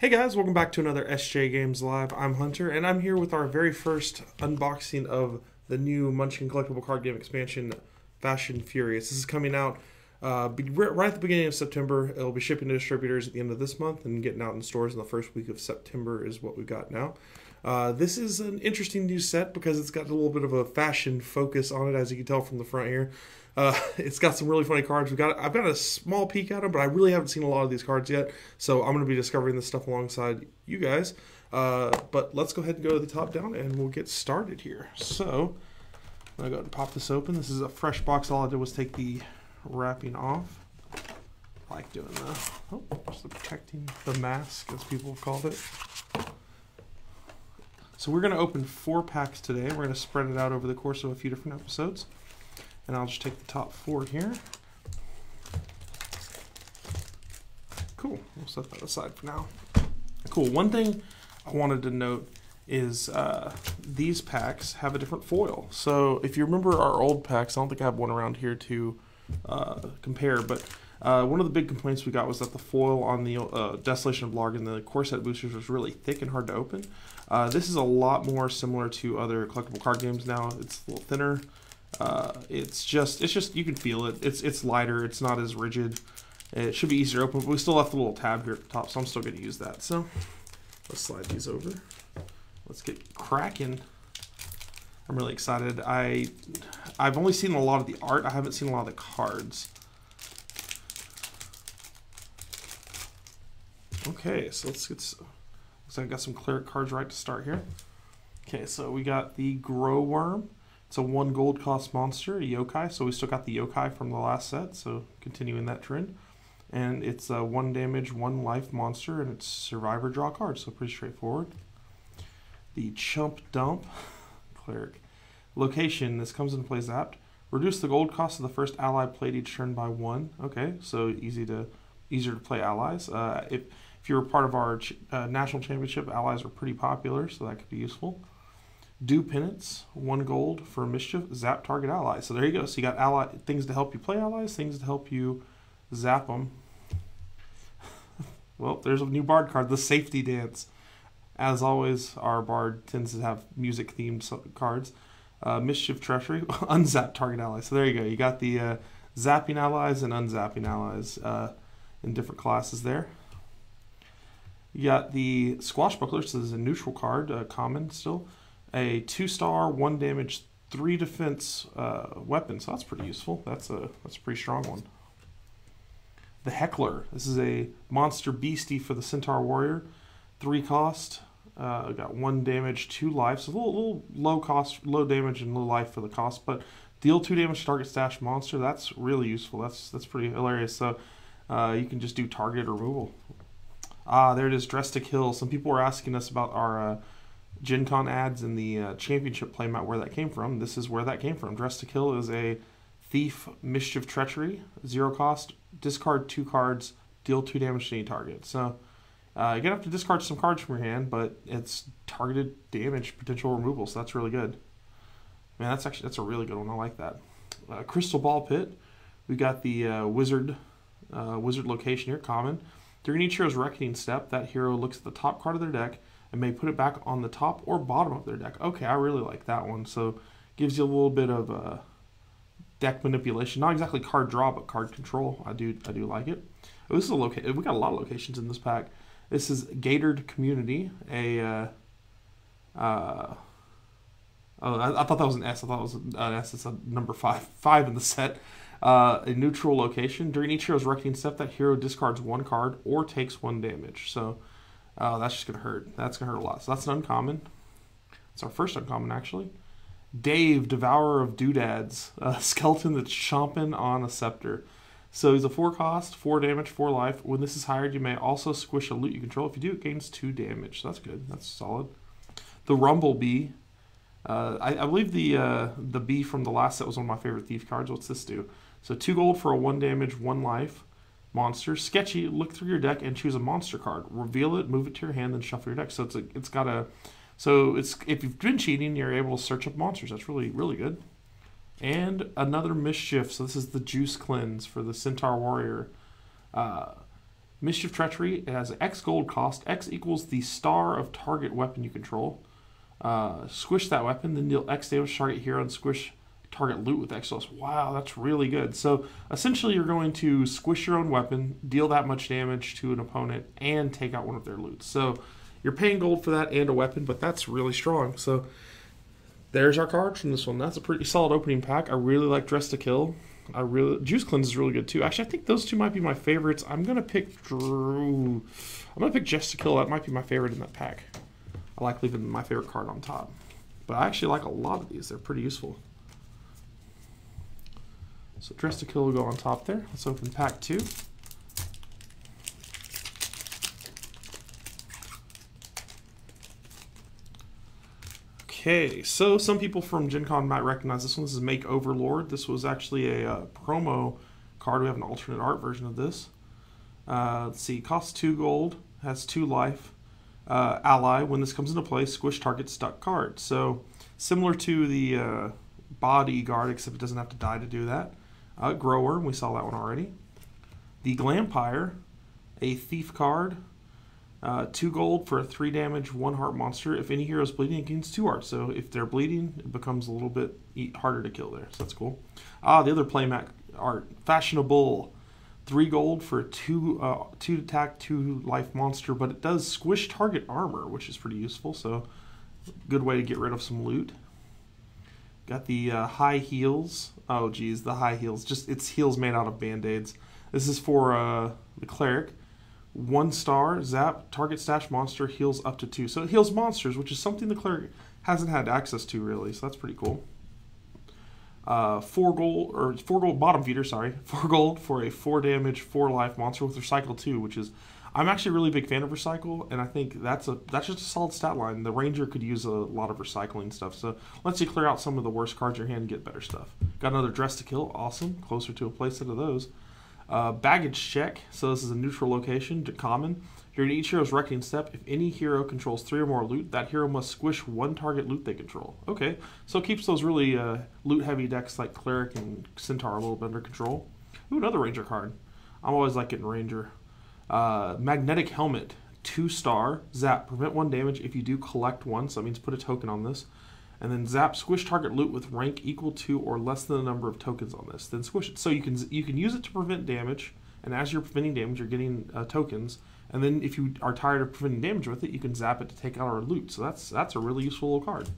Hey guys, welcome back to another SJ Games Live. I'm Hunter, and I'm here with our very first unboxing of the new Munchkin collectible card game expansion, Fashion Furious. This is coming out uh, right at the beginning of September. It'll be shipping to distributors at the end of this month and getting out in stores in the first week of September is what we've got now. Uh, this is an interesting new set because it's got a little bit of a fashion focus on it, as you can tell from the front here. Uh, it's got some really funny cards. We've got I've got a small peek at them, but I really haven't seen a lot of these cards yet. So I'm going to be discovering this stuff alongside you guys. Uh, but let's go ahead and go to the top down, and we'll get started here. So I'm going to go ahead and pop this open. This is a fresh box. All I did was take the wrapping off. I like doing the oh, there's the protecting the mask, as people have called it. So we're going to open four packs today. We're going to spread it out over the course of a few different episodes. And I'll just take the top four here. Cool. We'll set that aside for now. Cool. One thing I wanted to note is uh, these packs have a different foil. So if you remember our old packs, I don't think I have one around here to uh, compare, but uh, one of the big complaints we got was that the foil on the uh, Desolation of Blarg and the core set boosters was really thick and hard to open. Uh, this is a lot more similar to other collectible card games now. It's a little thinner. Uh, it's just, it's just, you can feel it. It's, it's lighter. It's not as rigid. It should be easier to open, but we still left a little tab here at the top, so I'm still going to use that. So let's slide these over. Let's get cracking. I'm really excited. I, I've only seen a lot of the art. I haven't seen a lot of the cards. Okay, so let's get. Looks like I got some cleric cards right to start here. Okay, so we got the Grow Worm. It's a one gold cost monster, a yokai. So we still got the yokai from the last set, so continuing that trend. And it's a one damage, one life monster, and it's survivor draw card, so pretty straightforward. The Chump Dump Cleric. Location, this comes into play zapped. Reduce the gold cost of the first ally played each turn by one. Okay, so easy to easier to play allies. Uh, if if you're a part of our ch- uh, national championship, allies are pretty popular, so that could be useful. Do penance, one gold for mischief, zap target allies. So there you go. So you got ally things to help you play allies, things to help you zap them. well, there's a new bard card, the safety dance. As always, our bard tends to have music themed cards. Uh, mischief treachery, unzap target allies. So there you go. You got the uh, zapping allies and unzapping allies uh, in different classes there. You got the Squashbuckler, so this is a neutral card, uh, common still. A two star, one damage, three defense uh, weapon, so that's pretty useful. That's a that's a pretty strong one. The Heckler, this is a monster beastie for the Centaur Warrior, three cost. Uh, got one damage, two life, so a little, little low cost, low damage, and low life for the cost, but deal two damage to target stash monster. That's really useful. That's that's pretty hilarious. So uh, you can just do target removal Ah, there it is, Dress to Kill. Some people were asking us about our uh, Gen Con ads in the uh, championship playmat, where that came from. This is where that came from. Dress to Kill is a Thief Mischief Treachery, zero cost, discard two cards, deal two damage to any target. So uh, you're going to have to discard some cards from your hand, but it's targeted damage, potential removal, so that's really good. Man, that's actually that's a really good one. I like that. Uh, Crystal Ball Pit. We got the uh, Wizard uh, Wizard location here, common. During each hero's reckoning step, that hero looks at the top card of their deck and may put it back on the top or bottom of their deck. Okay, I really like that one. So gives you a little bit of uh, deck manipulation. Not exactly card draw, but card control. I do I do like it. Oh, this is a location. We got a lot of locations in this pack. This is Gatored Community, a. Uh, uh, oh, I, I, thought that was an S. I thought it was an S. It's a number five, five in the set. Uh, a neutral location. During each hero's reckoning step, that hero discards one card or takes one damage. So uh, that's just going to hurt. That's going to hurt a lot. So that's an uncommon. It's our first uncommon, actually. Dave, Devourer of Doodads. A skeleton that's chomping on a scepter. So he's a 4 cost, 4 damage, 4 life. When this is hired, you may also squish a loot you control. If you do, it gains 2 damage. So that's good. That's solid. The Rumble Bee. Uh, I, I, believe the uh, the bee from the last set was one of my favorite thief cards. What's this do? So two gold for a one damage, one life monster. Sketchy. Look through your deck and choose a monster card. Reveal it, move it to your hand, then shuffle your deck. So it's a, it's got a so it's if you've been cheating, you're able to search up monsters. That's really really good. And another mischief. So this is the juice cleanse for the Centaur Warrior. Uh, Mischief Treachery, it has X gold cost. X equals the star of target weapon you control. Uh, squish that weapon, then deal X damage target hero and squish target loot with loss. Wow, that's really good. So essentially, you're going to squish your own weapon, deal that much damage to an opponent, and take out one of their loots. So you're paying gold for that and a weapon, but that's really strong. So there's our cards from this one. That's a pretty solid opening pack. I really like Dress to Kill. I really Juice Cleanse is really good too. Actually, I think those two might be my favorites. I'm gonna pick Drew. I'm gonna pick Dress to Kill. That might be my favorite in that pack. I like leaving my favorite card on top. But I actually like a lot of these. They're pretty useful. So Dress to Kill will go on top there. Let's open pack two. Okay, so some people from Gen Con might recognize this one. This is Make Overlord. This was actually a uh, promo card. We have an alternate art version of this. Uh, let's see, costs two gold, has two life. Uh, ally, when this comes into play, squish target stuck card. So similar to the uh, bodyguard, except it doesn't have to die to do that. Uh, grower, we saw that one already. The Glampire, a thief card. Uh, two gold for a three damage, one heart monster. If any hero is bleeding, it gains two hearts. So if they're bleeding, it becomes a little bit harder to kill there. So that's cool. Ah, the other playmat art, fashionable. Three gold for two uh, two attack, two life monster, but it does squish target armor, which is pretty useful. So good way to get rid of some loot. Got the uh, high heels. Oh geez, the high heels. Just it's heels made out of band-aids. This is for uh, the cleric one star, zap, target stash monster heals up to two. So it heals monsters, which is something the cleric hasn't had access to really, so that's pretty cool. Uh, four gold, or four gold, bottom feeder, sorry. Four gold for a four damage, four life monster with Recycle 2, which is, I'm actually a really big fan of Recycle, and I think that's a that's just a solid stat line. The Ranger could use a lot of recycling stuff, so lets you clear out some of the worst cards in your hand and get better stuff. Got another Dress to Kill, awesome. Closer to a playset of those. Uh, baggage check. So this is a neutral location, to common. During each hero's reckoning step, if any hero controls three or more loot, that hero must squish one target loot they control. Okay, so it keeps those really uh, loot-heavy decks like Cleric and Centaur a little bit under control. Ooh, another Ranger card. I'm always like getting Ranger. Uh, Magnetic Helmet, two star, zap, prevent one damage if you do collect one, so that means put a token on this and then zap squish target loot with rank equal to or less than the number of tokens on this. Then squish it. So you can you can use it to prevent damage, and as you're preventing damage, you're getting uh, tokens. And then if you are tired of preventing damage with it, you can zap it to take out our loot. So that's that's a really useful little card.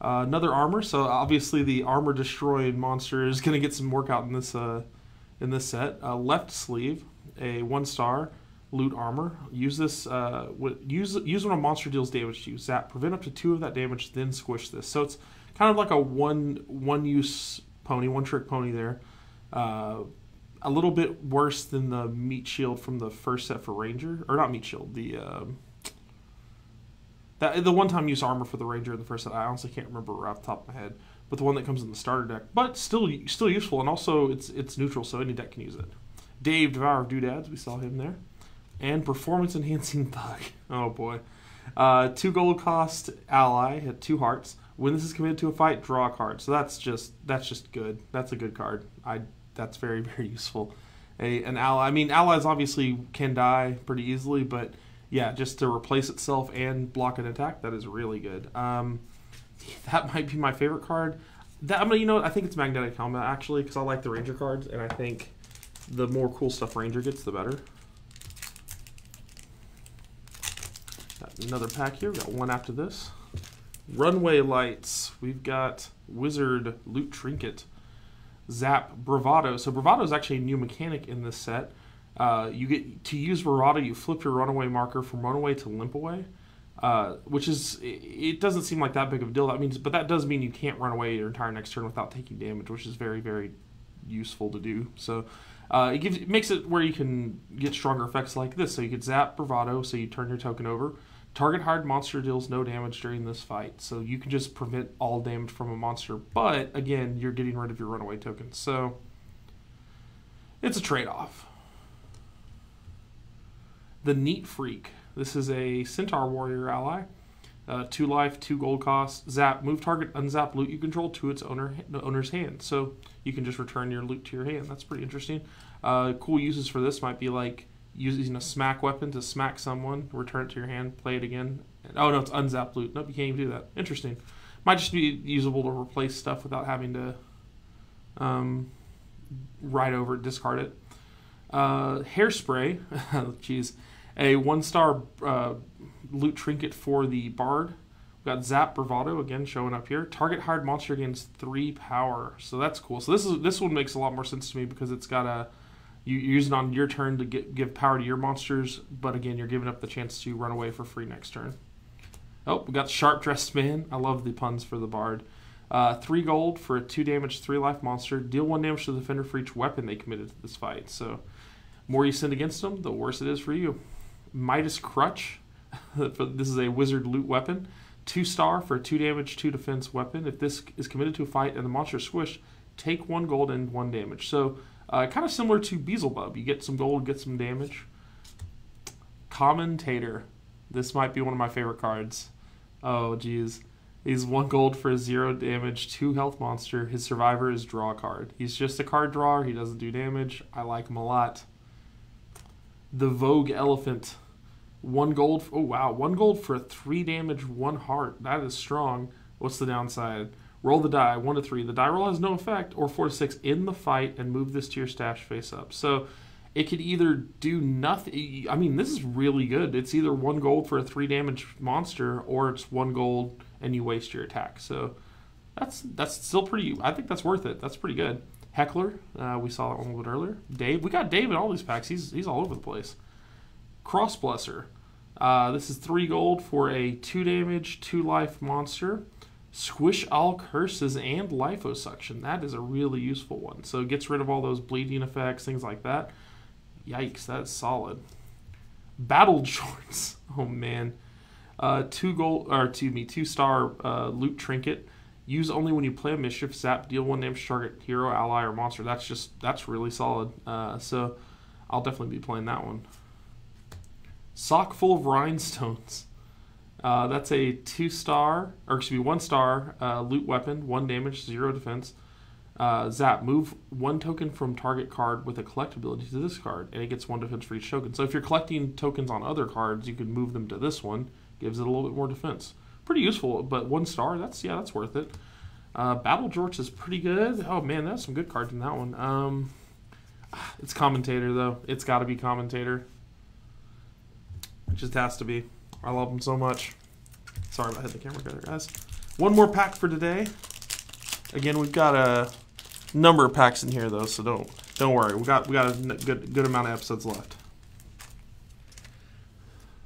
Uh, another armor. So obviously the armor destroyed monster is going to get some work out in this uh, in this set. Uh, left sleeve, a one star loot armor. Use this. Uh, use use when a monster deals damage to you. Zap. Prevent up to two of that damage. Then squish this. So it's kind of like a one one use pony, one trick pony there. Uh, a little bit worse than the meat shield from the first set for Ranger, or not meat shield. The uh, that the one time use armor for the Ranger in the first set. I honestly can't remember right off the top of my head, but the one that comes in the starter deck. But still still useful, and also it's it's neutral, so any deck can use it. Dave, Devourer of Doodads, we saw him there and performance enhancing thug. Oh boy. Uh, two gold cost ally at two hearts. When this is committed to a fight, draw a card. So that's just that's just good. That's a good card. I that's very very useful. A an ally. I mean, allies obviously can die pretty easily, but yeah, just to replace itself and block an attack, that is really good. Um, that might be my favorite card. That I mean, you know, I think it's magnetic helmet actually because I like the ranger cards, and I think the more cool stuff ranger gets, the better. another pack here. We've got one after this. Runway Lights. We've got Wizard Loot Trinket. Zap Bravado. So Bravado is actually a new mechanic in this set. Uh, you get to use Bravado. You flip your runaway marker from runaway to limp away, uh, which is it doesn't seem like that big of a deal. That means, but that does mean you can't run away your entire next turn without taking damage, which is very very useful to do. So uh, it gives it makes it where you can get stronger effects like this. So you could zap Bravado, so you turn your token over. Target hard monster deals no damage during this fight, so you can just prevent all damage from a monster. But again, you're getting rid of your runaway token, so it's a trade-off. The Neat Freak. This is a Centaur Warrior ally. Uh, two life, two gold cost. Zap. Move target unzap loot you control to its owner owner's hand. So you can just return your loot to your hand. That's pretty interesting. Uh, cool uses for this might be like using a smack weapon to smack someone, return it to your hand, play it again. Oh no, it's unzap loot. Nope, you can't even do that. Interesting. Might just be usable to replace stuff without having to um, write over it, discard it. Uh, hairspray, jeez, a one star uh, loot trinket for the bard. We've got Zap Bravado again showing up here. Target hired monster gains three power, so that's cool. So this is this one makes a lot more sense to me because it's got a you use it on your turn to get, give power to your monsters, but again you're giving up the chance to run away for free next turn. Oh, we got Sharp Dressed Man. I love the puns for the bard. Uh, three gold for a two damage, three life monster. Deal one damage to the defender for each weapon they committed to this fight. So, more you send against them, the worse it is for you. Midas Crutch. this is a wizard loot weapon. Two star for two damage, two defense weapon. If this is committed to a fight and the monster is squished, take one gold and one damage. So, uh, kind of similar to Beelzebub. You get some gold, get some damage. Commentator. This might be one of my favorite cards. Oh, geez. He's one gold for a zero damage, two health monster. His survivor is draw card. He's just a card drawer. He doesn't do damage. I like him a lot. The Vogue Elephant. One gold. oh, wow. One gold for three damage, one heart. That is strong. What's the downside? Roll the die, one to three. The die roll has no effect, or four to six in the fight, and move this to your stash face up. So it could either do nothing. I mean, this is really good. It's either one gold for a three damage monster, or it's one gold and you waste your attack. So that's that's still pretty. I think that's worth it. That's pretty good. Heckler, uh, we saw that one a little bit earlier. Dave, we got Dave in all these packs. He's he's all over the place. Cross Blesser. Uh, this is three gold for a two damage, two life monster. Squish all curses and liposuction. That is a really useful one. So it gets rid of all those bleeding effects, things like that. Yikes, that's solid. Battle shorts. Oh man. Uh, two gold, or excuse me, two star uh, loot trinket. Use only when you play a mischief. Zap, deal one damage target hero, ally, or monster. That's just that's really solid. Uh, so I'll definitely be playing that one. Sock full of rhinestones. Uh, that's a two star, or excuse me, one star uh, loot weapon, one damage, zero defense. Uh, zap, move one token from target card with a collect ability to this card, and it gets one defense for each token. So if you're collecting tokens on other cards, you can move them to this one, gives it a little bit more defense. Pretty useful, but one star, that's yeah, that's worth it. Uh, Battle George is pretty good. Oh man, that's some good cards in that one. Um, it's commentator though. It's got to be commentator. It just has to be. I love them so much. Sorry about hitting the camera guys. One more pack for today. Again, we've got a number of packs in here though, so don't don't worry. We got we got a good good amount of episodes left.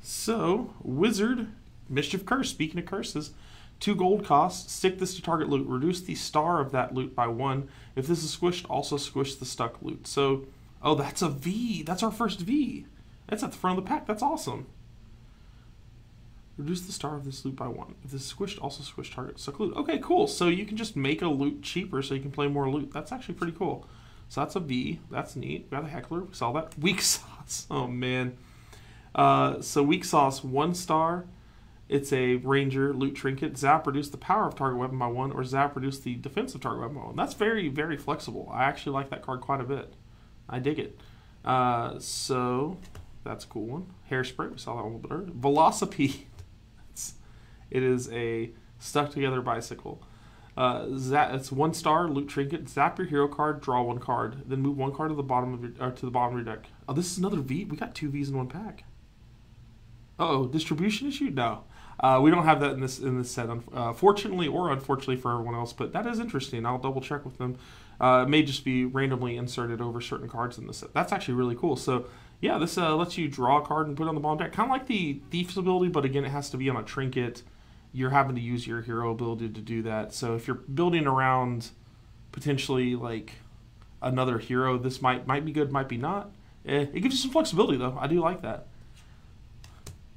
So, Wizard Mischief Curse. Speaking of curses, two gold costs. Stick this to target loot. Reduce the star of that loot by one. If this is squished, also squish the stuck loot. So, oh, that's a V. That's our first V. That's at the front of the pack. That's awesome. Reduce the star of this loot by one. If this is squished, also squish target suck loot. Okay, cool. So you can just make a loot cheaper so you can play more loot. That's actually pretty cool. So that's a V. That's neat. We got a heckler. We saw that. Weak sauce. Oh man. Uh, so weak sauce, one star. It's a ranger loot trinket. Zap reduce the power of target weapon by one, or zap reduce the defensive target weapon by one. That's very very flexible. I actually like that card quite a bit. I dig it. Uh, so that's a cool one. Hairspray. We saw that one a little bit earlier. Velocipede. It is a stuck together bicycle. Uh, zap, it's one star loot trinket. Zap your hero card, draw one card, then move one card to the bottom of your to the bottom of your deck. Oh, this is another V. We got two V's in one pack. oh, distribution issue? No, uh, we don't have that in this in this set. Uh, fortunately or unfortunately for everyone else, but that is interesting. I'll double check with them. Uh, it may just be randomly inserted over certain cards in the set. That's actually really cool. So yeah, this uh, lets you draw a card and put it on the bottom deck, kind of like the thief's ability, but again, it has to be on a trinket you're having to use your hero ability to do that. So if you're building around potentially like another hero, this might might be good, might be not. Eh, it gives you some flexibility though. I do like that.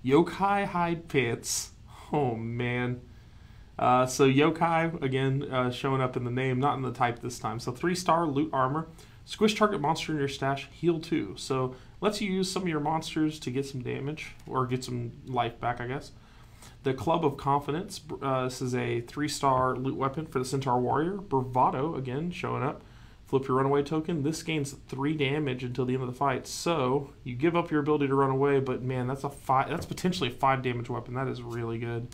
Yokai hide pants. Oh man. Uh, so yokai again uh, showing up in the name, not in the type this time. So three star loot armor. Squish target monster in your stash, heal two. So lets you use some of your monsters to get some damage or get some life back, I guess. The Club of Confidence. Uh, this is a three star loot weapon for the Centaur Warrior. Bravado, again, showing up. Flip your runaway token. This gains three damage until the end of the fight. So you give up your ability to run away, but man, that's a five. That's potentially a five damage weapon. That is really good.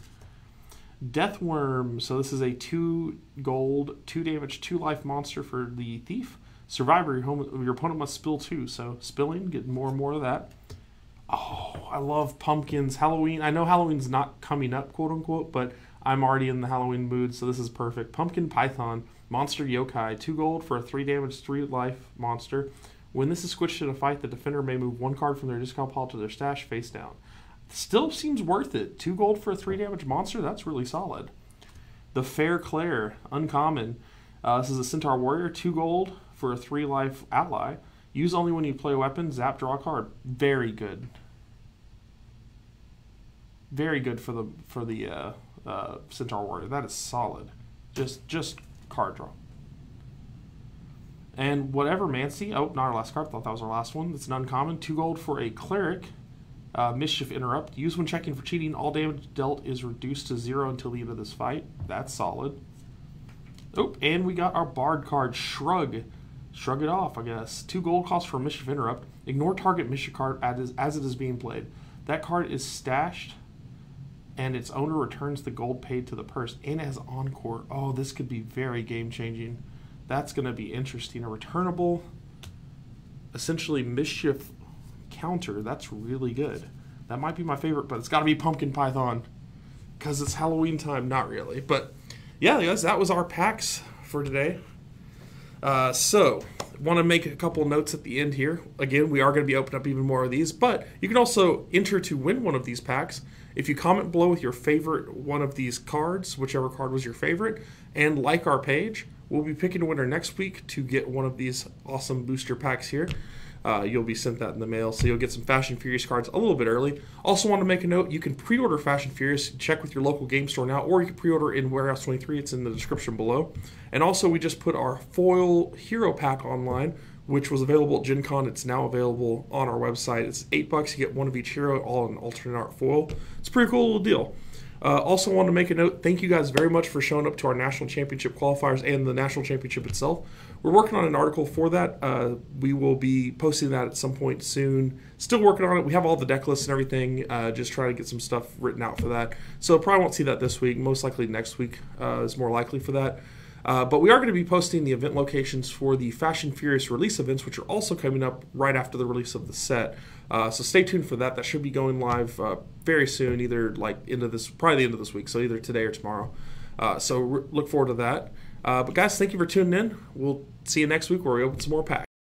Death Worm. So this is a two gold, two damage, two life monster for the thief. Survivor. Your, home, your opponent must spill two. So spilling, get more and more of that. Oh, I love pumpkins. Halloween. I know Halloween's not coming up, quote unquote, but I'm already in the Halloween mood, so this is perfect. Pumpkin Python, Monster Yokai, 2 gold for a 3 damage, 3 life monster. When this is switched in a fight, the defender may move one card from their discard pile to their stash face down. Still seems worth it. 2 gold for a 3 damage monster, that's really solid. The Fair Claire, uncommon. Uh, this is a Centaur Warrior, 2 gold for a 3 life ally. Use only when you play a weapon, zap, draw a card. Very good. Very good for the for the uh, uh, Centaur Warrior. That is solid. Just just card draw. And whatever Mancy. Oh, not our last card. Thought that was our last one. It's an uncommon. Two gold for a cleric. Uh, Mischief Interrupt. Use when checking for cheating. All damage dealt is reduced to zero until the end of this fight. That's solid. Oh, and we got our Bard card, Shrug. Shrug it off, I guess. Two gold cost for Mischief Interrupt. Ignore target Mischief card as, as it is being played. That card is stashed and its owner returns the gold paid to the purse and has encore. Oh, this could be very game changing. That's going to be interesting. A returnable, essentially mischief counter. That's really good. That might be my favorite, but it's got to be Pumpkin Python because it's Halloween time. Not really, but yeah, guys, that was our packs for today. Uh, so, want to make a couple notes at the end here. Again, we are going to be opening up even more of these, but you can also enter to win one of these packs if you comment below with your favorite one of these cards, whichever card was your favorite, and like our page. We'll be picking a winner next week to get one of these awesome booster packs here. Uh, you'll be sent that in the mail, so you'll get some Fashion Furious cards a little bit early. Also, want to make a note: you can pre-order Fashion Furious. Check with your local game store now, or you can pre-order in Warehouse 23. It's in the description below. And also, we just put our foil hero pack online, which was available at Gen Con. It's now available on our website. It's eight bucks. You get one of each hero, all in alternate art foil. It's a pretty cool little deal. Uh, also, want to make a note. Thank you guys very much for showing up to our national championship qualifiers and the national championship itself. We're working on an article for that. Uh, we will be posting that at some point soon. Still working on it. We have all the deck lists and everything. Uh, just trying to get some stuff written out for that. So probably won't see that this week. Most likely next week uh, is more likely for that. Uh, but we are going to be posting the event locations for the Fashion Furious release events, which are also coming up right after the release of the set. Uh, so stay tuned for that. That should be going live uh, very soon, either like into this, probably the end of this week. So either today or tomorrow. Uh, so re- look forward to that. Uh, but guys, thank you for tuning in. We'll see you next week where we open some more packs.